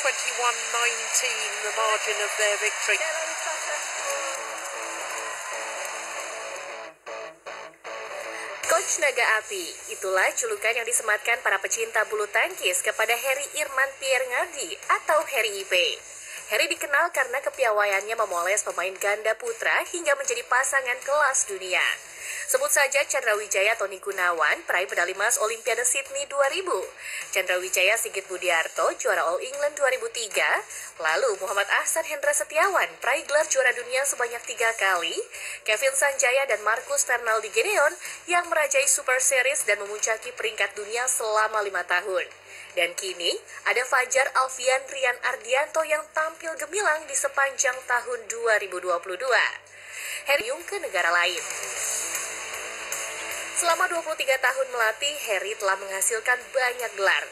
21-19 the margin of their victory. Coach Naga Api, itulah julukan yang disematkan para pecinta bulu tangkis kepada Harry Irman Pierre Ngardi atau Harry IP. Harry dikenal karena kepiawaiannya memoles pemain ganda putra hingga menjadi pasangan kelas dunia. Sebut saja Chandra Wijaya Tony Gunawan, peraih medali emas Olimpiade Sydney 2000. Chandra Wijaya Sigit Budiarto, juara All England 2003. Lalu Muhammad Ahsan Hendra Setiawan, peraih gelar juara dunia sebanyak tiga kali. Kevin Sanjaya dan Marcus Fernaldi Gideon yang merajai Super Series dan memuncaki peringkat dunia selama lima tahun. Dan kini ada Fajar Alfian Rian Ardianto yang tampil gemilang di sepanjang tahun 2022. Harry Yung ke negara lain. Selama 23 tahun melatih, Harry telah menghasilkan banyak gelar.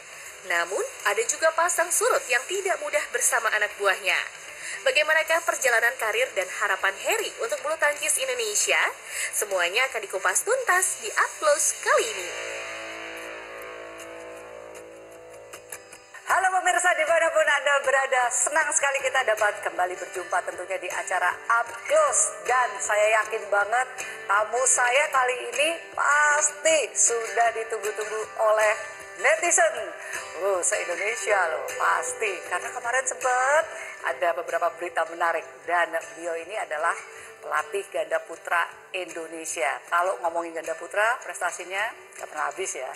Namun, ada juga pasang surut yang tidak mudah bersama anak buahnya. Bagaimanakah perjalanan karir dan harapan Harry untuk bulu tangkis Indonesia? Semuanya akan dikupas tuntas di Up Close kali ini. Pemirsa di mana pun Anda berada, senang sekali kita dapat kembali berjumpa tentunya di acara Up Close. Dan saya yakin banget tamu saya kali ini pasti sudah ditunggu-tunggu oleh netizen. Uh, se-Indonesia loh, pasti. Karena kemarin sempat ada beberapa berita menarik. Dan beliau ini adalah pelatih ganda putra Indonesia. Kalau ngomongin ganda putra, prestasinya gak pernah habis ya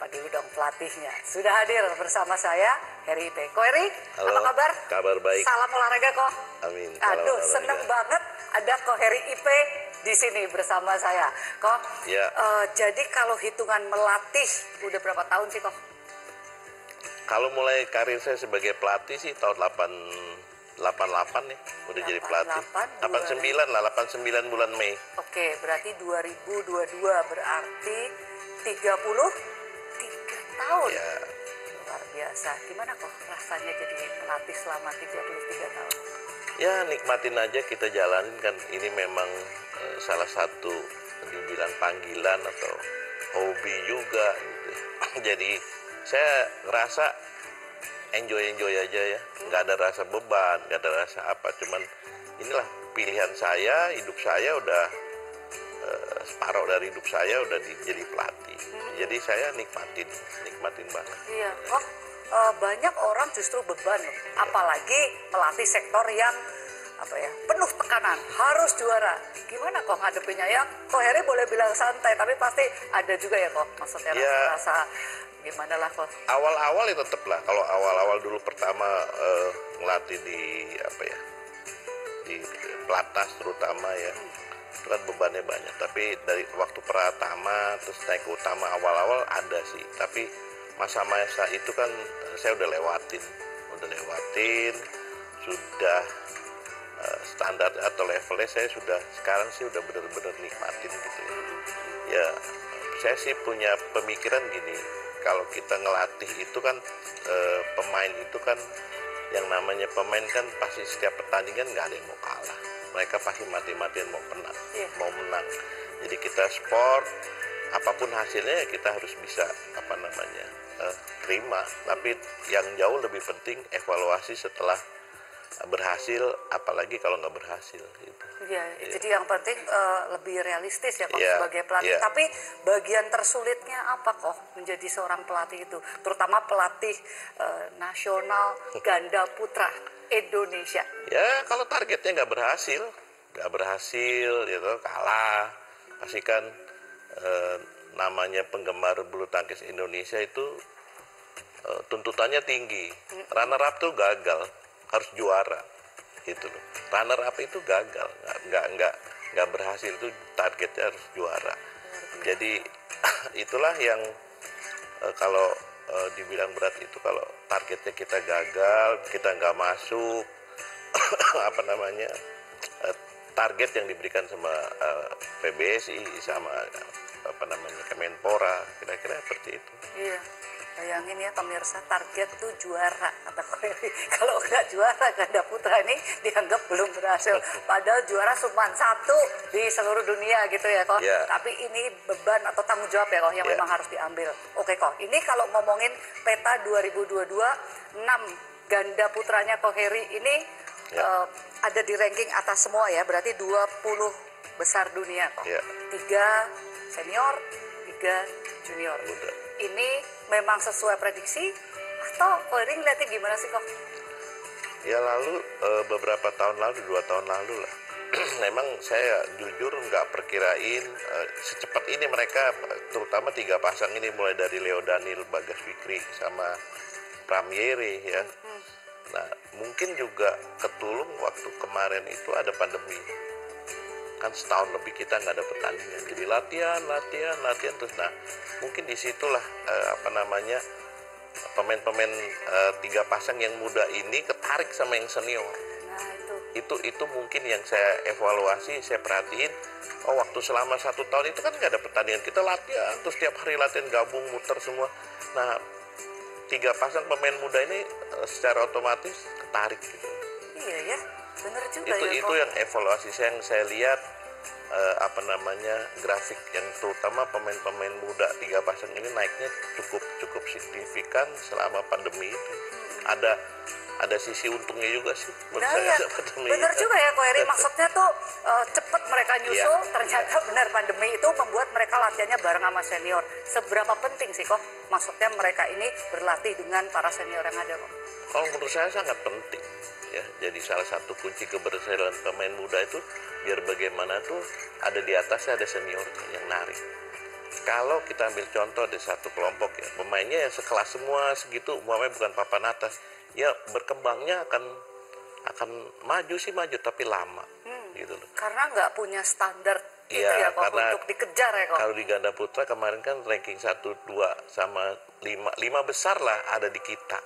siapa dulu dong pelatihnya. Sudah hadir bersama saya, Heri Ipe. Ko Heri, Halo, apa kabar? kabar baik. Salam olahraga kok. Amin, Aduh, olahraga. seneng banget ada Ko Heri Ipe di sini bersama saya. Kok, Ya. eh, jadi kalau hitungan melatih, udah berapa tahun sih kok? Kalau mulai karir saya sebagai pelatih sih tahun 8 88 nih udah jadi pelatih. 88, 89 lah, 89 bulan Mei. Oke, berarti 2022 berarti 33 tahun. Ya, Luar biasa. Gimana kok rasanya jadi pelatih selama 33 tahun? ya nikmatin aja kita jalanin kan ini memang salah satu dibilang panggilan atau hobi juga gitu. Jadi saya ngerasa enjoy enjoy aja ya, nggak ada rasa beban, nggak ada rasa apa, cuman inilah pilihan saya, hidup saya udah eh, separuh dari hidup saya udah di- jadi pelatih. Jadi saya nikmatin, nikmatin banget. Iya, kok eh, banyak orang justru beban, loh. apalagi melatih sektor yang apa ya penuh tekanan harus juara. Gimana kok ngadepinnya ya? Kok Heri boleh bilang santai, tapi pasti ada juga ya kok maksudnya Ya. rasa, gimana lah kok. awal-awal ya tetep lah kalau awal-awal dulu pertama eh, ngelatih di apa ya di pelatnas terutama ya itu kan bebannya banyak tapi dari waktu pertama terus naik ke utama awal-awal ada sih tapi masa-masa itu kan saya udah lewatin udah lewatin sudah standar atau levelnya saya sudah sekarang sih udah bener-bener nikmatin gitu ya. Ya saya sih punya pemikiran gini kalau kita ngelatih itu kan eh, pemain itu kan yang namanya pemain kan pasti setiap pertandingan nggak ada yang mau kalah. Mereka pasti mati-matian mau menang Iya. mau menang. Jadi kita sport apa pun hasilnya ya kita harus bisa apa namanya eh, terima. Tapi yang jauh lebih penting evaluasi setelah berhasil apalagi kalau nggak berhasil gitu. Iya, Iya. jadi yang penting eh, lebih realistis ya kok Iya, sebagai pelatih. iya. Tapi bagian tersulitnya apa kok menjadi seorang pelatih itu, terutama pelatih eh, nasional ganda putra Indonesia. Ya kalau targetnya nggak berhasil, nggak berhasil, gitu kalah, pasti kan eh, namanya penggemar bulu tangkis Indonesia itu eh, tuntutannya tinggi. Runner up tuh gagal, harus juara, gitu loh. Runner up itu gagal, nggak nggak nggak berhasil itu targetnya harus juara. Jadi itulah yang eh, kalau eh, dibilang berat itu kalau targetnya kita gagal, kita nggak masuk, apa namanya eh, target yang diberikan sama eh, PBSI sama apa namanya Kemenpora, kira-kira seperti itu. Iya. Bayangin ya pemirsa target tuh juara kata Koiri. Kalau nggak juara ganda putra ini dianggap belum berhasil. Padahal juara cuma satu di seluruh dunia gitu ya kok. Iya. Tapi ini beban atau tanggung jawab ya kok yang Iya. memang harus diambil. Oke kok. Ini kalau ngomongin peta 2022 6 ganda putranya Ko Heri ini Ya. eh, ada di ranking atas semua ya, berarti 20 besar dunia kok. Ya. Tiga senior, tiga junior. Ini memang sesuai prediksi atau Ko Heri ngeliatnya gimana sih kok? Ya lalu eh, beberapa tahun lalu, dua tahun lalu lah. Memang saya jujur nggak perkirain eh, secepat ini mereka, terutama tiga pasang ini mulai dari Leo Daniel, Bagas Fikri sama Pramyere ya. Nah mungkin juga ketulung waktu kemarin itu ada pandemi. Kan setahun lebih kita nggak ada pertandingan. Jadi latihan, latihan, latihan terus. Nah mungkin di situlah eh, apa namanya pemain-pemain eh, tiga pasang yang muda ini ketarik sama yang senior Nah itu. itu itu mungkin yang saya evaluasi saya perhatiin oh waktu selama satu tahun itu kan nggak ada pertandingan kita latihan terus tiap hari latihan gabung muter semua nah tiga pasang pemain muda ini eh, secara otomatis ketarik gitu Iya ya, bener juga itu ya itu kok. yang evaluasi saya yang saya lihat eh, apa namanya grafik yang terutama pemain-pemain muda tiga pasang ini naiknya cukup cukup signifikan selama pandemi itu ada ada sisi untungnya juga sih menurut Nah, saya ya, pandemi bener itu. juga ya Ko Eri. Maksudnya tuh eh, cepet mereka nyusul, Iya. ternyata benar pandemi itu membuat mereka latihannya bareng sama senior. Seberapa penting sih kok? Maksudnya mereka ini berlatih dengan para senior yang ada kok. Kalau menurut saya sangat penting ya. Jadi salah satu kunci keberhasilan pemain muda itu biar bagaimana tuh ada di atasnya ada seniornya yang narik. Kalau kita ambil contoh di satu kelompok ya, pemainnya yang sekelas semua segitu, umpamanya bukan papan atas, ya berkembangnya akan akan maju sih maju tapi lama gitu loh. Karena nggak punya standar itu Iya, ya kok karena untuk dikejar ya kok. Kalau di ganda putra kemarin kan ranking 1, 2 sama 5, 5 besar lah ada di kita.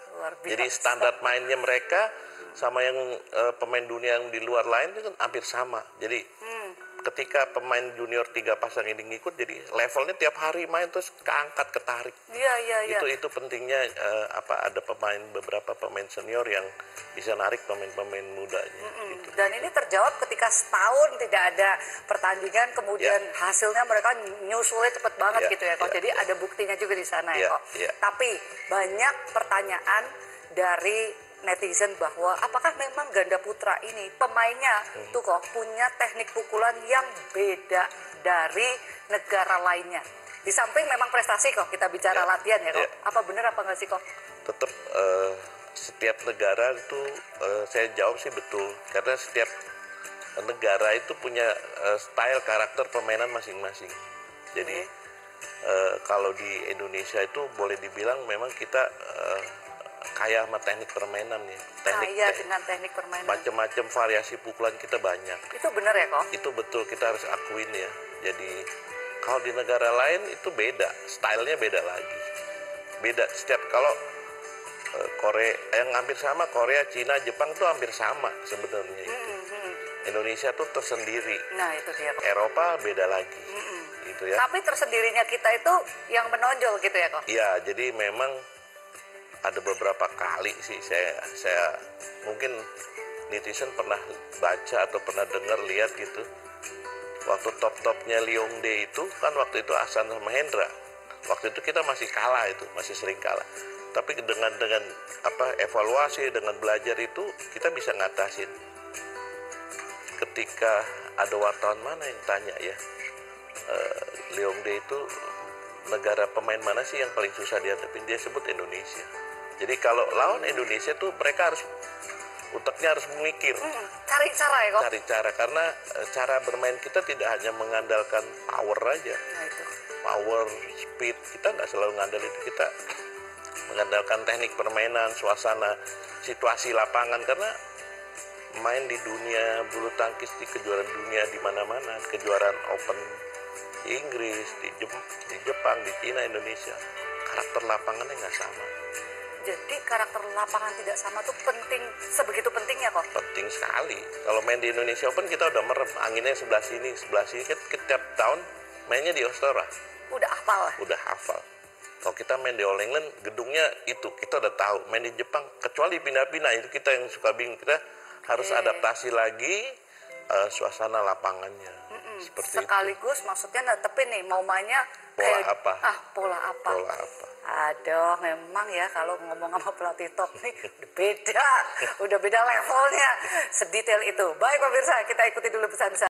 Jadi standar mainnya mereka sama yang eh, pemain dunia yang di luar lain itu kan hampir sama. Jadi Hmm. Ketika pemain junior tiga pasang ini ngikut jadi levelnya tiap hari main terus keangkat ketarik. Iya iya iya. Itu itu pentingnya eh, apa ada pemain beberapa pemain senior yang bisa narik pemain-pemain mudanya gitu. Dan ini terjawab ketika setahun tidak ada pertandingan, kemudian hasilnya mereka nyusulnya cepet banget Ya, gitu ya kok. ya, Jadi ya. ada buktinya juga di sana ya Ya, kok. ya. Tapi banyak pertanyaan dari netizen bahwa apakah memang ganda putra ini pemainnya Hmm. tuh kok punya teknik pukulan yang beda dari negara lainnya. Di samping memang prestasi kok kita bicara Ya, latihan ya kok. ya. Apa benar apa enggak sih kok? tetap eh, setiap negara itu eh, saya jawab sih betul karena setiap negara itu punya eh, style karakter permainan masing-masing jadi eh, kalau di Indonesia itu boleh dibilang memang kita eh, kaya sama teknik permainan ya teknik Kaya teknik- dengan teknik permainan. macam-macam variasi pukulan kita banyak Itu benar ya kok? itu betul kita harus akuin ya jadi kalau di negara lain itu beda stylenya beda lagi beda setiap kalau eh, Korea yang hampir sama Korea Cina Jepang tuh hampir sama sebenarnya itu. Indonesia tuh tersendiri Nah itu dia kok. Eropa beda lagi gitu ya Tapi tersendirinya kita itu yang menonjol gitu ya kok? Iya, jadi memang ada beberapa kali sih saya saya mungkin netizen pernah baca atau pernah dengar lihat gitu. Waktu top-topnya Leongde itu kan waktu itu Asan sama Hendra. Waktu itu kita masih kalah itu, masih sering kalah. Tapi dengan dengan apa evaluasi dengan belajar itu kita bisa ngatasin. Ketika ada wartawan mana yang tanya ya, eh, Leongde itu negara pemain mana sih yang paling susah dihadapin dia sebut Indonesia jadi kalau lawan Indonesia tuh mereka harus utaknya harus memikir Hmm, cari cara ya kok? cari cara karena eh, cara bermain kita tidak hanya mengandalkan power aja. Nah itu. power speed kita nggak selalu ngandalin itu. Kita mengandalkan teknik permainan suasana situasi lapangan. Karena main di dunia bulu tangkis di kejuaraan dunia di mana-mana kejuaraan open di Inggris di, Jem- di Jepang di Cina Indonesia karakter lapangannya nggak sama Jadi karakter lapangan tidak sama tuh penting, sebegitu pentingnya kok? penting sekali kalau main di Indonesia Open kita udah merem anginnya sebelah sini sebelah sini Kita- kita tiap tahun mainnya di Austora Udah hafal lah. udah hafal. Kalau kita main di All England, gedungnya itu kita udah tahu. Main di Jepang, kecuali pindah-pindah itu kita yang suka bingung. Kita harus adaptasi lagi eh, suasana lapangannya. Seperti itu. Sekaligus maksudnya netepin nih mau mainnya Pola apa? ah pola apa. Pola apa? Aduh, memang ya kalau ngomong sama pelatih top nih udah beda, udah beda levelnya, sedetail itu. Baik pemirsa, kita ikuti dulu pesan-pesan.